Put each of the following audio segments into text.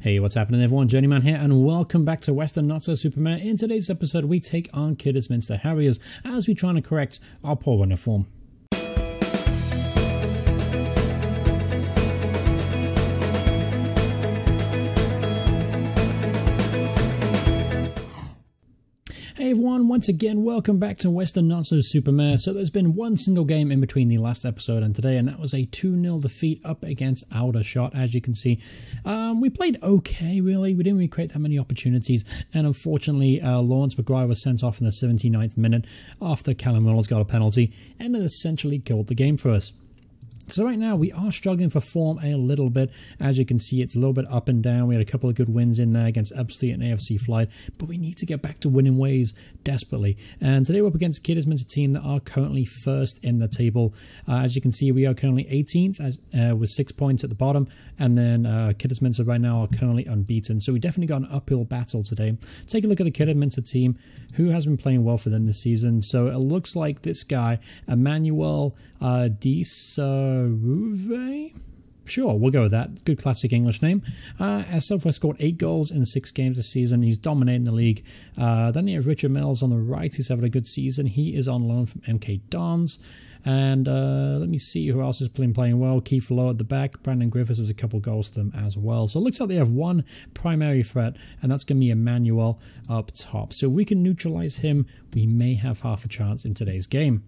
Hey, what's happening, everyone? Journeyman here, and welcome back to Weston Not So Super Mare. In today's episode, we take on Kidderminster Harriers as we try to correct our poor runner form. Hey everyone, once again, welcome back to Weston Not So Super Mare. So there's been one single game in between the last episode and today, and that was a 2-0 defeat up against Aldershot, as you can see. Um, we played okay, really. We didn't really create that many opportunities, and unfortunately, uh, Lawrence McGuire was sent off in the 79th minute after Callum Reynolds got a penalty, and it essentially killed the game for us. So right now we are struggling for form a little bit. As you can see, it's a little bit up and down. We had a couple of good wins in there against Ebbsfleet and AFC Fylde, but we need to get back to winning ways desperately. And today we're up against Kidderminster team that are currently first in the table. Uh, as you can see, we are currently 18th uh, with six points at the bottom, and then uh, Kidderminster right now are currently unbeaten. So we definitely got an uphill battle today. Take a look at the Kidderminster team, who has been playing well for them this season. So it looks like this guy, Emmanuel uh, Sure, we'll go with that. Good classic English name. Uh, as so far scored eight goals in six games this season. He's dominating the league. Uh, then you have Richard Mills on the right, who's having a good season. He is on loan from MK Dons. And uh, let me see who else is playing playing well. Keith Lowe at the back. Brandon Griffiths has a couple goals to them as well. So it looks like they have one primary threat, and that's going to be Emmanuel up top. So if we can neutralize him, we may have half a chance in today's game.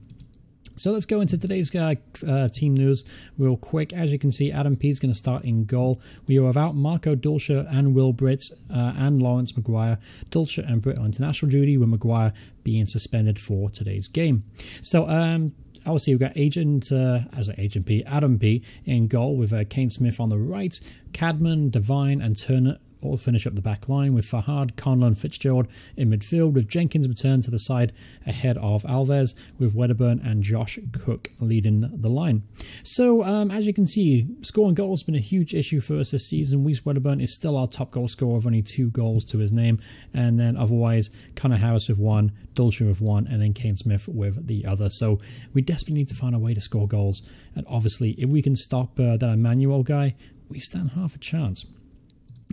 So let's go into today's uh, uh, team news real quick. As you can see, Adam P is going to start in goal. We are without Marco Dulcher and Will Britt uh, and Lawrence McGuire. Dulcher and Britt on international duty, with McGuire being suspended for today's game. So, um, obviously we've got Agent uh, as Agent P, Adam P in goal with uh, Kane Smith on the right, Cadman, Devine, and Turner all finish up the back line with Fahad, Conlon, Fitzgerald in midfield, with Jenkins returned to the side ahead of Alves, with Wedderburn and Josh Cook leading the line. So, um, as you can see, scoring goals has been a huge issue for us this season. Weiss Wedderburn is still our top goal scorer with only two goals to his name, and then otherwise, Connor Harris with one, Dulcher with one, and then Kane Smith with the other. So, we desperately need to find a way to score goals, and obviously, if we can stop uh, that Emmanuel guy, we stand half a chance.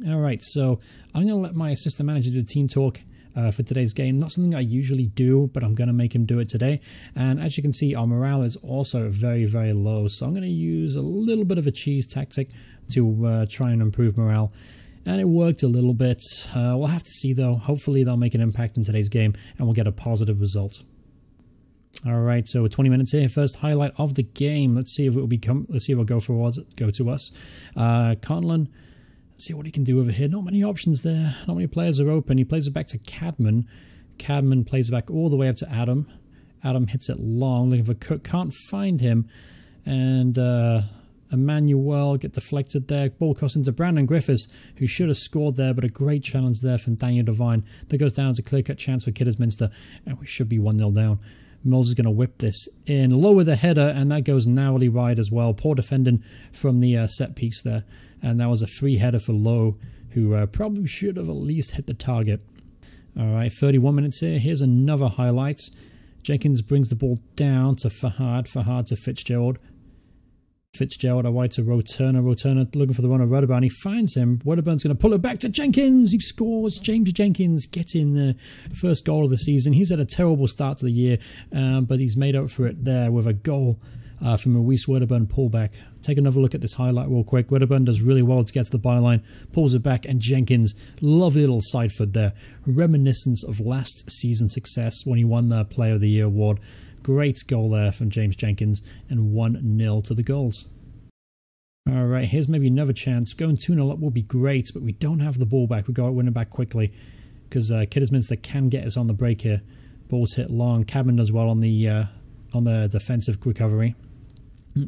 All right, so I'm going to let my assistant manager do the team talk uh, for today's game. Not something I usually do, but I'm going to make him do it today. And as you can see, our morale is also very, very low. So I'm going to use a little bit of a cheese tactic to uh, try and improve morale. And it worked a little bit. Uh, we'll have to see, though. Hopefully, they'll make an impact in today's game, and we'll get a positive result. All right, so 20 minutes here. First highlight of the game. Let's see if it will become. Let's see if it'll go forwards. Go to us. Uh, Conlon see what he can do over here. Not many options there. Not many players are open. He plays it back to Cadman. Cadman plays it back all the way up to Adam. Adam hits it long, looking for Cook. Can't find him. And uh, Emmanuel get deflected there. Ball crossed into Brandon Griffiths, who should have scored there, but a great challenge there from Daniel Devine. That goes down as a clear-cut chance for Kidderminster, and we should be 1-0 down. Mills is going to whip this in, lower the header, and that goes narrowly wide as well. Poor defending from the uh, set piece there and that was a free header for Lowe, who uh, probably should have at least hit the target. All right, 31 minutes here. Here's another highlight. Jenkins brings the ball down to Fahad. Fahad to Fitzgerald. Fitzgerald away to Roturner. Roturner looking for the runner Wedderburn. He finds him. Wedderburn's going to pull it back to Jenkins. He scores. James Jenkins getting the first goal of the season. He's had a terrible start to the year, um, but he's made up for it there with a goal uh, from a Weiss Wedderburn pullback. Take another look at this highlight real quick. Wedderburn does really well to get to the byline, pulls it back, and Jenkins, lovely little side foot there. Reminiscence of last season's success when he won the Player of the Year award. Great goal there from James Jenkins, and 1 0 to the goals. All right, here's maybe another chance. Going 2 0 up will be great, but we don't have the ball back. we got to win it back quickly because uh, Kidderminster can get us on the break here. Ball's hit long. Cabin does well on the uh, on the defensive recovery.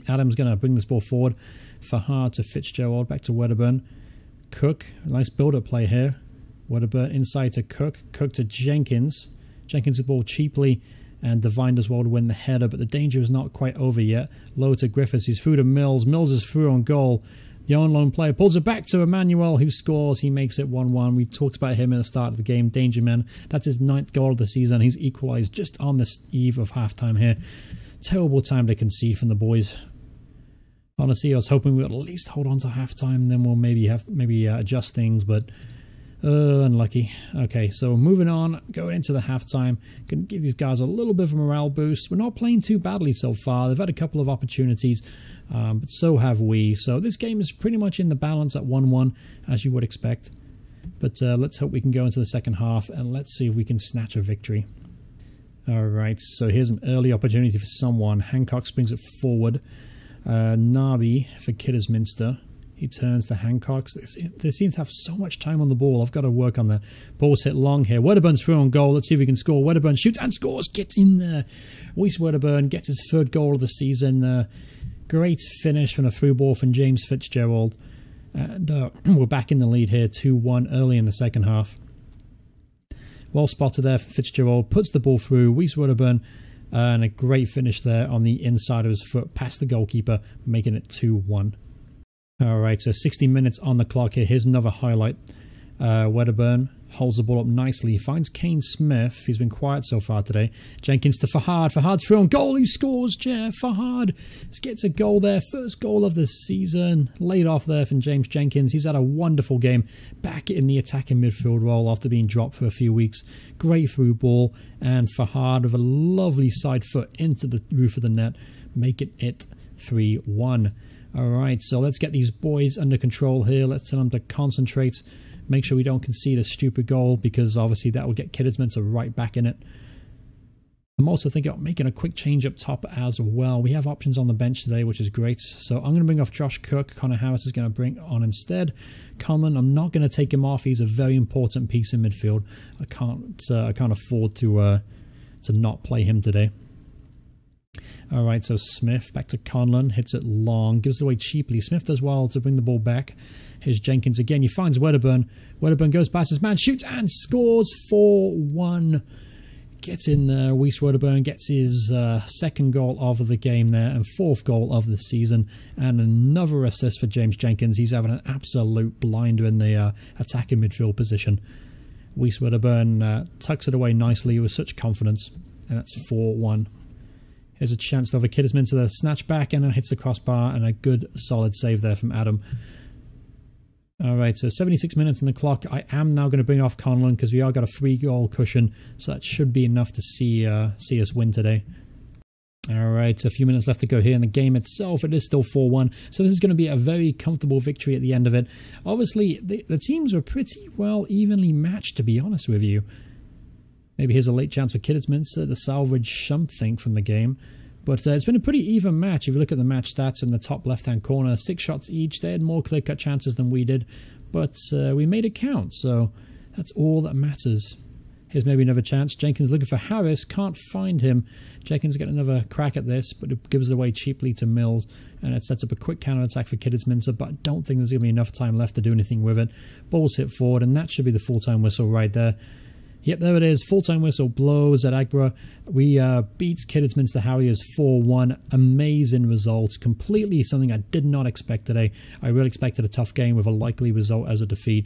Adams going to bring this ball forward. Fahad to Fitzgerald, back to Wedderburn. Cook, nice build-up play here. Wedderburn inside to Cook. Cook to Jenkins. Jenkins the ball cheaply and Devine does well to win the header, but the danger is not quite over yet. Low to Griffiths, he's through to Mills. Mills is through on goal. The on loan player pulls it back to Emmanuel, who scores. He makes it 1 1. We talked about him at the start of the game. Danger man. That's his ninth goal of the season. He's equalised just on the eve of halftime here. Terrible time to concede from the boys. Honestly, I was hoping we would at least hold on to halftime, then we'll maybe have maybe uh, adjust things, but uh, unlucky. Okay, so moving on, going into the halftime, can give these guys a little bit of a morale boost. We're not playing too badly so far. They've had a couple of opportunities, um, but so have we. So this game is pretty much in the balance at 1-1, as you would expect. But uh, let's hope we can go into the second half, and let's see if we can snatch a victory. All right, so here's an early opportunity for someone. Hancock springs it forward. Uh, Nabi for Kidderminster. He turns to Hancock. They seem to have so much time on the ball. I've got to work on that. Ball's hit long here. Wedderburn's through on goal. Let's see if we can score. Wedderburn shoots and scores. Get in there. Weiss Wedderburn gets his third goal of the season. Uh, great finish from a through ball from James Fitzgerald. And uh, we're back in the lead here 2 1 early in the second half. Well spotted there for Fitzgerald. Puts the ball through. Weiss Wedderburn. Uh, and a great finish there on the inside of his foot past the goalkeeper, making it 2 1. All right, so 60 minutes on the clock here. Here's another highlight. Uh, Wedderburn holds the ball up nicely. He finds Kane Smith. He's been quiet so far today. Jenkins to Fahad. Fahad's through on goal. He scores. Jeff Fahad gets a goal there. First goal of the season. Laid off there from James Jenkins. He's had a wonderful game. Back in the attacking midfield role after being dropped for a few weeks. Great through ball. And Fahad with a lovely side foot into the roof of the net. Making it 3 1. All right, so let's get these boys under control here. Let's tell them to concentrate. Make sure we don't concede a stupid goal because obviously that would get Kidderminster right back in it. I'm also thinking of making a quick change up top as well. We have options on the bench today, which is great. So I'm going to bring off Josh Cook. Connor Harris is going to bring on instead. Conlon, I'm not going to take him off. He's a very important piece in midfield. I can't, uh, I can't afford to, uh, to not play him today. All right, so Smith back to Conlon, hits it long, gives it away cheaply. Smith does well to bring the ball back. Here's Jenkins again. He finds Wedderburn. Wedderburn goes past his man, shoots and scores 4 1. Gets in there. Weiss Wedderburn gets his uh, second goal of the game there and fourth goal of the season. And another assist for James Jenkins. He's having an absolute blinder in the uh, attacking midfield position. Weiss Wedderburn uh, tucks it away nicely with such confidence. And that's 4 1. Here's a chance to have a Kidderminster the snatch back and then hits the crossbar and a good solid save there from Adam. All right, so 76 minutes in the clock. I am now going to bring off Conlon because we are got a three goal cushion, so that should be enough to see uh, see us win today. All right, a few minutes left to go here in the game itself. It is still 4 1. So, this is going to be a very comfortable victory at the end of it. Obviously, the, the teams are pretty well evenly matched, to be honest with you. Maybe here's a late chance for Kidderminster to salvage something from the game. But uh, it's been a pretty even match. If you look at the match stats in the top left-hand corner, six shots each. They had more clear-cut chances than we did, but uh, we made it count. So that's all that matters. Here's maybe another chance. Jenkins looking for Harris. Can't find him. Jenkins get another crack at this, but it gives it away cheaply to Mills. And it sets up a quick counter attack for Kidderminster, but I don't think there's going to be enough time left to do anything with it. Ball's hit forward, and that should be the full-time whistle right there. Yep, there it is. Full time whistle blows at Aggborough. We uh, beat Kidderminster Harriers 4 1. Amazing results. Completely something I did not expect today. I really expected a tough game with a likely result as a defeat.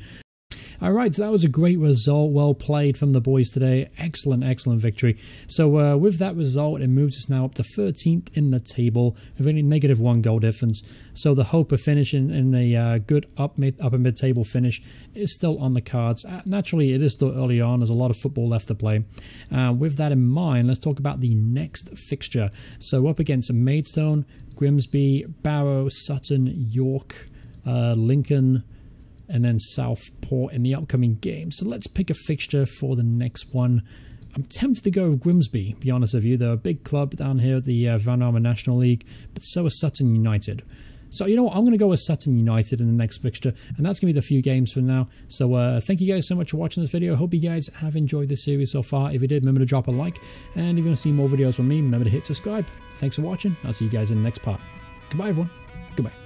All right, so that was a great result. Well played from the boys today. Excellent, excellent victory. So uh, with that result, it moves us now up to 13th in the table with only negative one goal difference. So the hope of finishing in the uh, good up mid, upper mid table finish is still on the cards. Uh, naturally, it is still early on. There's a lot of football left to play. Uh, with that in mind, let's talk about the next fixture. So up against Maidstone, Grimsby, Barrow, Sutton, York, uh, Lincoln and then Southport in the upcoming game. So let's pick a fixture for the next one. I'm tempted to go with Grimsby, be honest with you. They're a big club down here at the uh, Vanarama National League, but so is Sutton United. So, you know what? I'm going to go with Sutton United in the next fixture, and that's going to be the few games for now. So, uh, thank you guys so much for watching this video. Hope you guys have enjoyed this series so far. If you did, remember to drop a like, and if you want to see more videos from me, remember to hit subscribe. Thanks for watching. I'll see you guys in the next part. Goodbye, everyone. Goodbye.